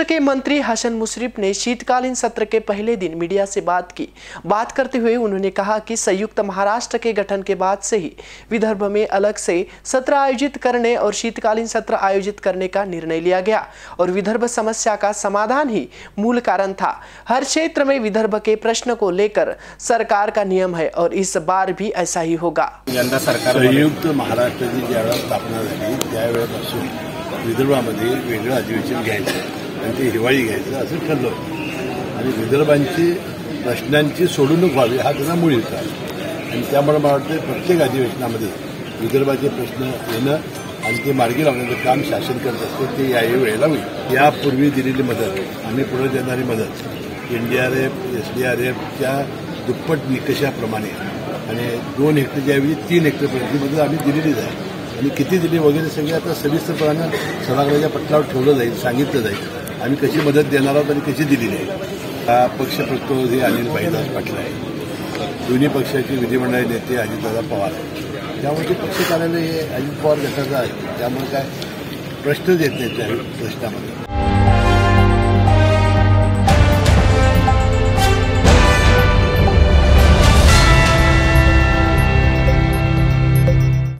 के मंत्री हसन मुशरफ ने शीतकालीन सत्र के पहले दिन मीडिया से बात की। बात करते हुए उन्होंने कहा कि संयुक्त महाराष्ट्र के गठन के बाद से ही विदर्भ में अलग से सत्र आयोजित करने और शीतकालीन सत्र आयोजित करने का निर्णय लिया गया और विदर्भ समस्या का समाधान ही मूल कारण था। हर क्षेत्र में विदर्भ के प्रश्न को लेकर सरकार का नियम है और इस बार भी ऐसा ही होगा। सरकार संयुक्त महाराष्ट्राची विदर्भामध्ये वेगळं अधिवेशन घ्यायचं आणि ते हिवाळी घ्यायचं असं ठरलं आणि विदर्भांची प्रश्नांची सोडवणूक व्हावी हा त्याचा मूळ होता आणि त्यामुळे मला वाटतं प्रत्येक अधिवेशनामध्ये विदर्भाचे प्रश्न येणं आणि ते मार्गी लावण्याचं काम शासन करत असतं ते याही वेळेला होईल. यापूर्वी दिलेली मदत आणि पुढे देणारी मदत एनडीआरएफ एस डी आर एफच्या दुप्पट निकषाप्रमाणे आणि दोन हेक्टरच्या ऐवजी तीन हेक्टरपर्यंत मदत आम्ही दिलेलीच आहे. आणि किती दिली वगैरे सगळे आता सविस्तरपणानं सभागृहाच्या पटलावर ठेवलं जाईल सांगितलं जाईल. आम्ही कशी मदत देणार आहोत आणि कशी दिली नाही हा पक्ष प्रतिनिधी अनिल भाईदास पाटील आहे. दोन्ही पक्षाचे विधिमंडळ नेते अजितदादा पवार आहेत. त्यामुळे ते पक्ष कार्यालय हे अजित पवार गटाचं आहे. त्यामुळे काय प्रश्नच येत नाहीत त्या प्रश्नामध्ये.